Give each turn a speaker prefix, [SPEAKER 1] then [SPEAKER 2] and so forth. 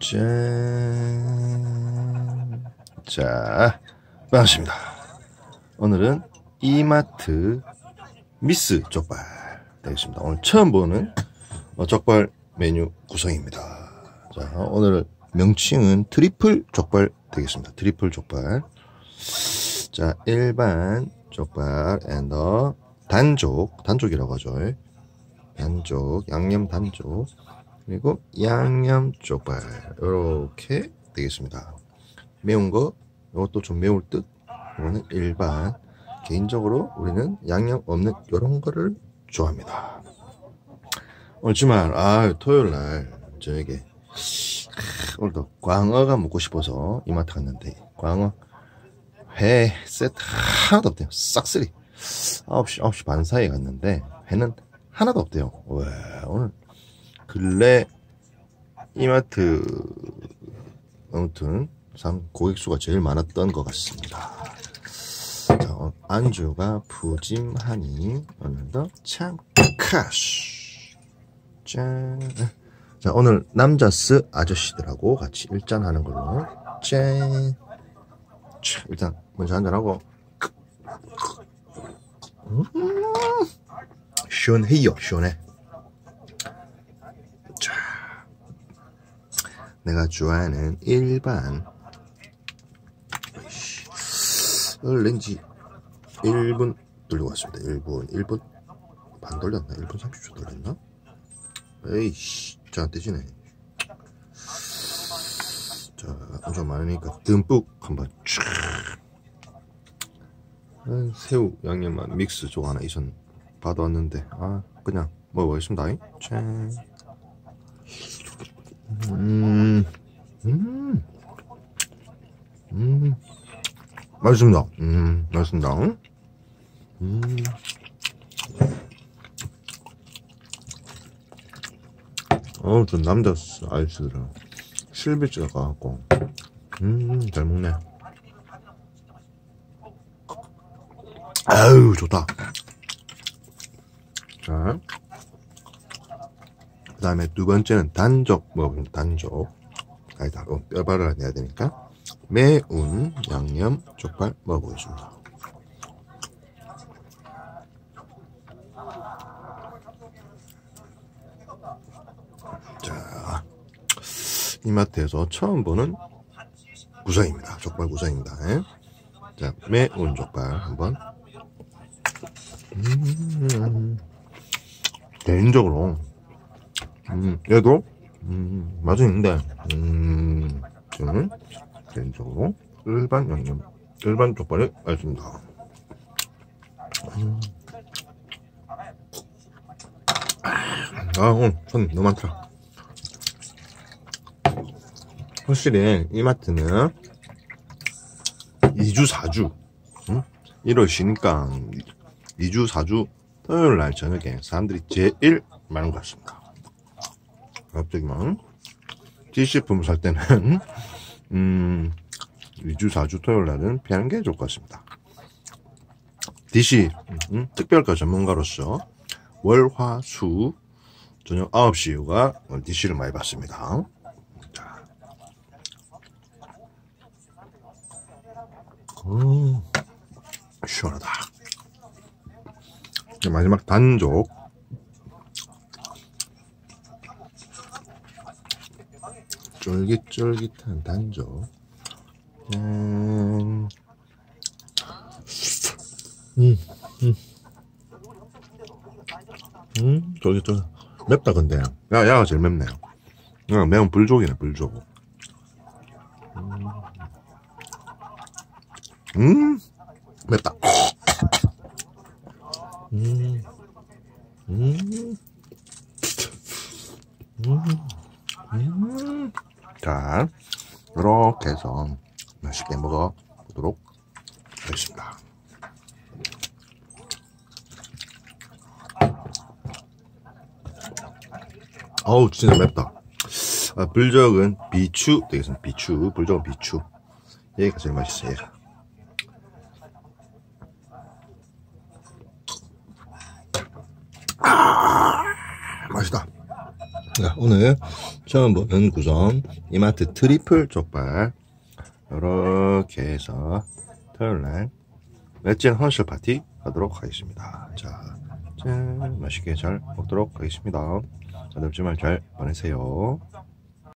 [SPEAKER 1] 짠. 자, 반갑습니다. 오늘은 이마트 믹스 족발 되겠습니다. 오늘 처음 보는 어, 족발 메뉴 구성입니다. 자, 오늘 명칭은 트리플 족발 되겠습니다. 트리플 족발. 자, 일반 족발 and 단족, 단족이라고 하죠. 단족, 양념 단족. 그리고 양념 족발. 이렇게 되겠습니다. 매운 거, 이것도 좀 매울 듯. 이거는 일반. 개인적으로 우리는 양념 없는 이런 거를 좋아합니다. 오늘 주말, 아, 토요일 날 저에게 오늘도 광어가 먹고 싶어서 이마트 갔는데 광어 회 세트 하나도 없대요. 싹쓸이. 9시, 9시 반 사이에 갔는데 회는 하나도 없대요. 와, 오늘 근래 이마트 아무튼 상 고객 수가 제일 많았던 것 같습니다. 자, 어, 안주가 푸짐하니 오늘도 참 카쉬. 짠. 자, 오늘 남자스 아저씨들하고 같이 일잔하는 걸로. 짠. 자, 일단 먼저 한잔하고. 음, 시원해요, 시원해. 내가 좋아하는 일반 렌지 1분 돌리고 왔습니다. 1분, 1분 반 돌렸나? 1분 30초 돌렸나? 에이씨, 자, 떼지네. 자, 엄청 많으니까 듬뿍 한번 쫙. 아, 새우 양념만 믹스 쪽 하나 있었 받아왔는데, 아, 그냥 먹어보겠습니다. 짠. 음, 음, 음, 맛있습니다. 음, 맛있습니다. 음. 어우, 저 남자 아저씨들은 실비지가 가갖고, 음, 잘 먹네. 아유, 좋다. 자. 그 다음에 두 번째는 단족 먹어보니다 단족. 아니다, 어, 뼈발을 내야 되니까. 매운 양념 족발 먹어보겠습니다. 자, 이마트에서 처음 보는 구성입니다. 족발 구성입니다. 예? 자, 매운 족발 한번. 음, 개인적으로, 음, 얘도, 음, 맛있는데, 음, 저는 개인적으로 일반 양념, 일반 족발이 맛있습니다. 음. 아, 오늘 손 너무 많다. 확실히 이마트는 2주, 4주, 응? 1월 쉬니까 2주, 4주 토요일 날 저녁에 사람들이 제일 많은 것 같습니다. 갑자기만 디시품 살 때는 음 2주, 4주 토요일 날은 피하는 게 좋을 것 같습니다. DC 음, 특별가 전문가로서 월, 화, 수 저녁 9시 이후가 DC를 많이 받습니다. 자. 음, 시원하다. 마지막 단족. 쫄깃쫄깃한 단족. 짠. 음, 음. 음, 쫄깃쫄깃. 맵다, 근데. 야, 야가 제일 맵네요. 야, 매운 불족이네, 불족. 음, 음 맵다. 음, 음, 음, 음. 자, 이렇게 해서 맛있게 먹어 보도록 하겠습니다. 어우 진짜 맵다. 아, 불족은 비추 되겠습니다. 비추 불족은 비추. 얘가 제일 맛있어 얘가 아 맛있다. 자, 오늘 처음 보는 구성 이마트 트리플 족발 이렇게 해서 토요일날 렛진 혼술 파티 하도록 하겠습니다. 자, 짠 맛있게 잘 먹도록 하겠습니다. 자, 덥지 말잘 보내세요.